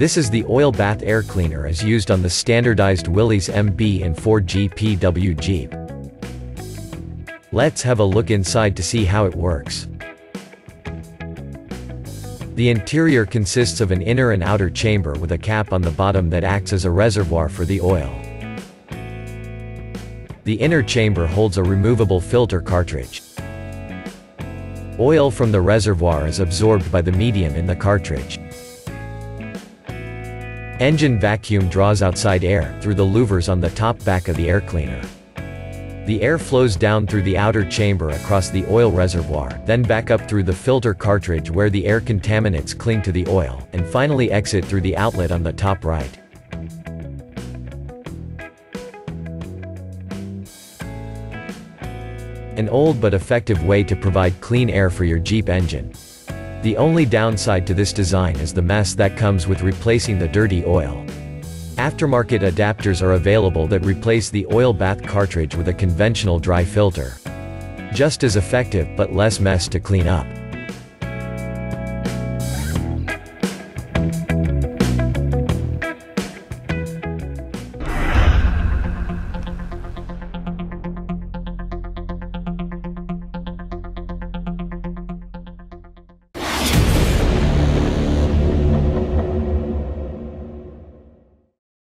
This is the oil bath air cleaner as used on the standardized Willys MB and Ford GPW Jeep. Let's have a look inside to see how it works. The interior consists of an inner and outer chamber with a cap on the bottom that acts as a reservoir for the oil. The inner chamber holds a removable filter cartridge. Oil from the reservoir is absorbed by the medium in the cartridge. Engine vacuum draws outside air through the louvers on the top back of the air cleaner. The air flows down through the outer chamber across the oil reservoir, then back up through the filter cartridge where the air contaminants cling to the oil, and finally exit through the outlet on the top right. An old but effective way to provide clean air for your Jeep engine. The only downside to this design is the mess that comes with replacing the dirty oil. Aftermarket adapters are available that replace the oil bath cartridge with a conventional dry filter. Just as effective but less mess to clean up.